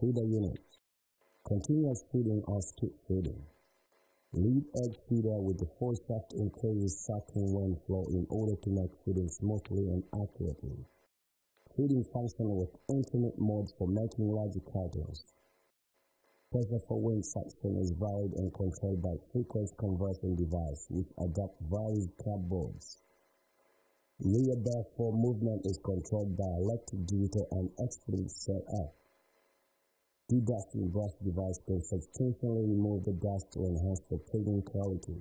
Feeder unit. Continuous feeding or skip feeding. Lead edge feeder with the four-shaft increases sucking wind flow in order to make feeding smoothly and accurately. Feeding function with infinite mode for making larger cartons. Pressure for wind suction is varied and controlled by frequency conversion device which adapt various cardboards. Rear therefore movement is controlled by electric digital and explicit set up. Dedusting brush device can substantially remove the dust to enhance the feeding quality.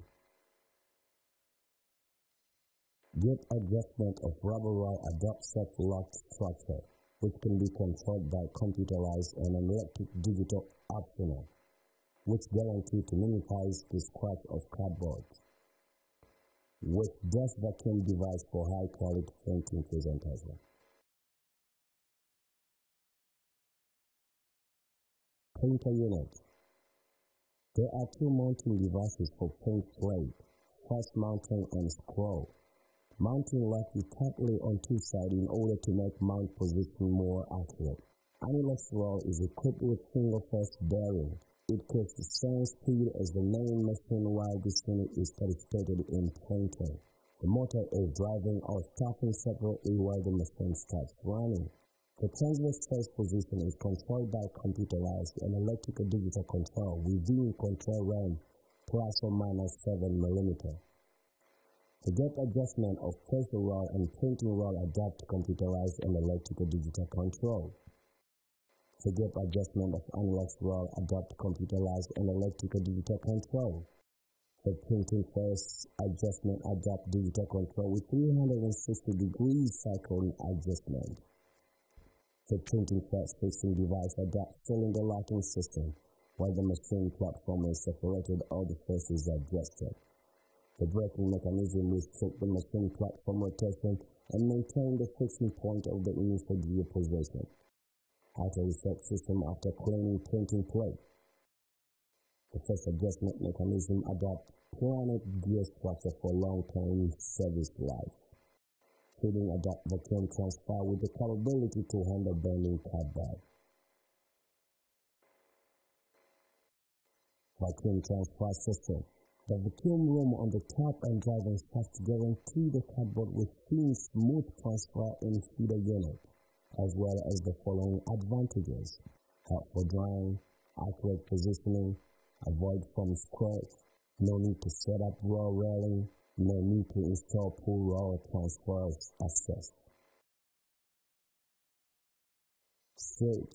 Gate adjustment of rubber roll adopt self-locked structure, which can be controlled by computerized and an electric digital optional, which guarantee to minimize the scratch of cardboard with dust vacuum device for high quality printing presentation. Printer unit. There are two mounting devices for print plate, first mounting and scroll. Mounting locks tightly on two sides in order to make mount position more accurate. Anilox roll is equipped with single face bearing it keeps the same speed as the main machine while this unit is participated in printing. The motor is driving or stopping separately while the machine starts running. The transverse position is controlled by computerized and electrical digital control within control range plus or minus 7 mm. The depth adjustment of pressure roll and printing roll adapt computerized and electrical digital control. The gap adjustment of Anilox roll adapt computerized and electrical digital control. The printing face adjustment adapt digital control with 360 degrees cycle adjustment. The printing face fixing device adapt cylinder locking system while the machine platform is separated all the faces are adjusted. The braking mechanism restricts the machine platform rotation and maintain the fixing point of the initial gear position auto reset system after cleaning printing plate. The first adjustment mechanism adopts planet gear structure for long-term service life. Feeding adapt vacuum transfer with the capability to handle burning cardboard. Vacuum transfer system. The vacuum room on the top and driving shaft guarantee the cardboard with thin, smooth transfer in feeder unit as well as the following advantages. Help for drying, accurate positioning, avoid from scratch, no need to set up raw railing, no need to install pull raw transfers access.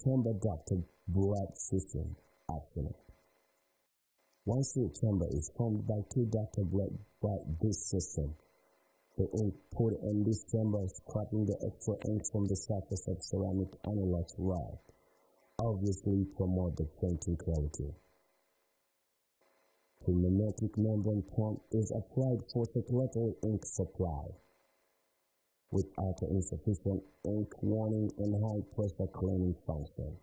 Chamber doctor blade system optional. One straight chamber is formed by two doctor blade by this system the ink poured in this chamber, scraping the extra ink from the surface of ceramic Anilox rod, obviously promote the printing quality. The magnetic membrane pump is applied for circulatory ink supply. Without insufficient ink warning and high pressure cleaning function.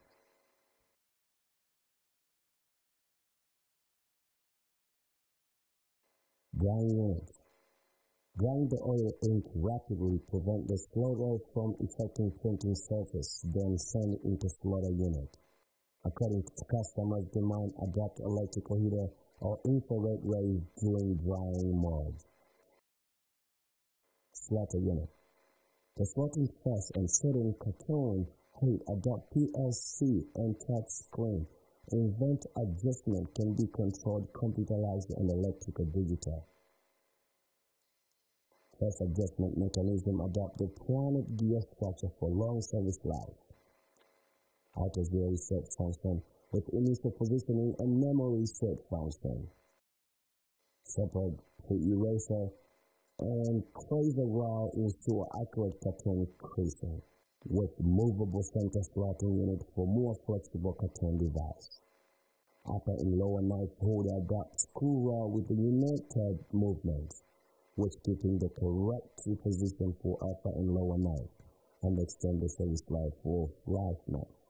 Drying units Grind the oil ink rapidly, prevent the slaughter from affecting printing surface, then send into slotter unit. According to customers' demand, adapt electrical heater or infrared rays during drying mode. Slotter unit. The slotting press and setting cartoon heat adopt PLC and touch screen. Invent adjustment can be controlled computerized and electrical digital. First adjustment mechanism adopt the planet gear structure for long service life. Auto reset function with initial positioning and memory set function. Separate pre-eraser and the raw into accurate carton creasing with movable center slotting unit for more flexible carton device. Upper and lower knife holder adapt screw raw with the united movement which keeping the correct position for upper and lower knife and extend the service life of life knife.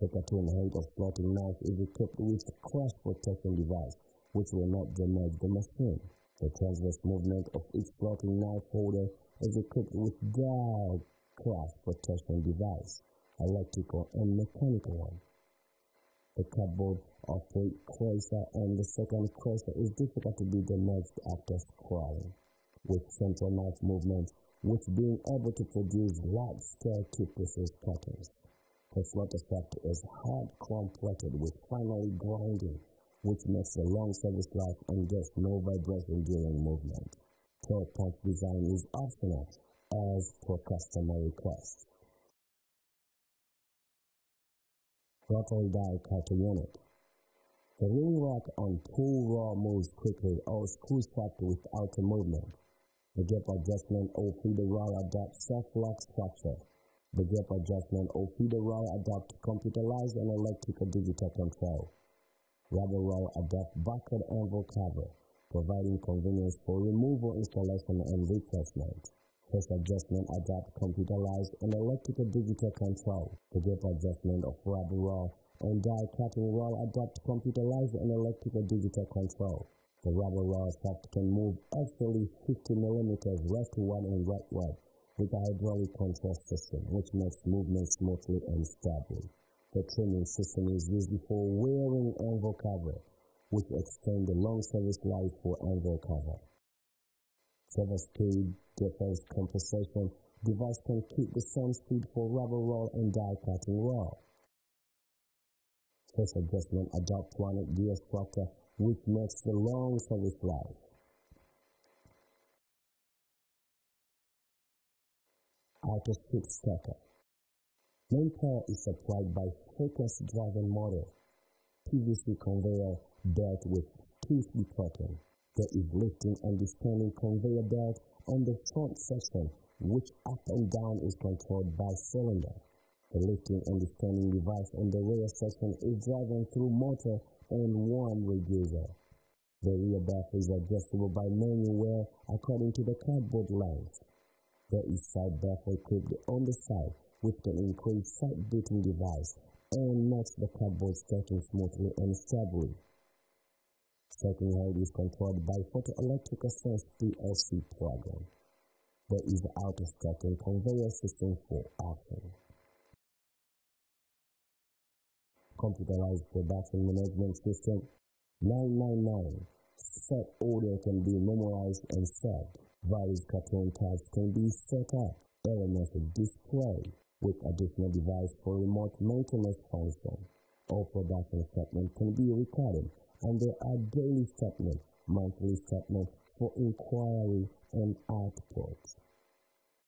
The cartoon height of slotting knife is equipped with a crash protection device which will not damage the machine. The transverse movement of each slotting knife holder is equipped with dial crash protection device, electrical and mechanical one. The cardboard of the cursor and the second cursor is difficult to be damaged after scrolling, with central knife movement, which being able to produce large-scale two-pieces patterns. The flutter shaft is hard chrome-plated with finely grinding, which makes a long service life and gets no vibration during movement. Tail pump design is optional as per customer request. Throttle die cutter unit. The ring rack on pull raw moves quickly or screw shut without a movement. The gap adjustment or feeder roll adapt self-lock structure. The gap adjustment or roll adapt computerized and electrical digital control. Rubber roll adapt bucket anvil cover, providing convenience for removal, installation, and replacement. First adjustment adapt computerized and electrical digital control. The gap adjustment of rubber roll and die cutting roll adapt computerized and electrical digital control. The rubber roll shaft can move actually 50 millimeters left one and right one with a hydraulic control system, which makes movement smoothly and stably. The trimming system is used for wearing anvil cover, which extend the long service life for anvil cover. Server speed difference compensation device can keep the same speed for rubber roll and die cutting roll. First adjustment adopt one gear structure which makes the long service life. Speed stacker. Main power is supplied by focus driven motor. PVC conveyor belt with two-speed pattern. There is lifting and descending conveyor belt on the front section, which up and down is controlled by cylinder. The lifting and descending device on the rear section is driven through motor and one reducer. The rear baffle is adjustable by manual according to the cardboard length. There is side baffle equipped on the side which can increase side beating device and makes the cardboard stacking smoothly and stably. Stacking height is controlled by photoelectric sense PLC program. There is auto stacking conveyor system for option. Computerized production management system 999. Set order can be memorized and set. Various cartoon types can be set up. Error message display with additional device for remote maintenance function. All production statement can be recorded and there are daily statements, monthly statements for inquiry and output.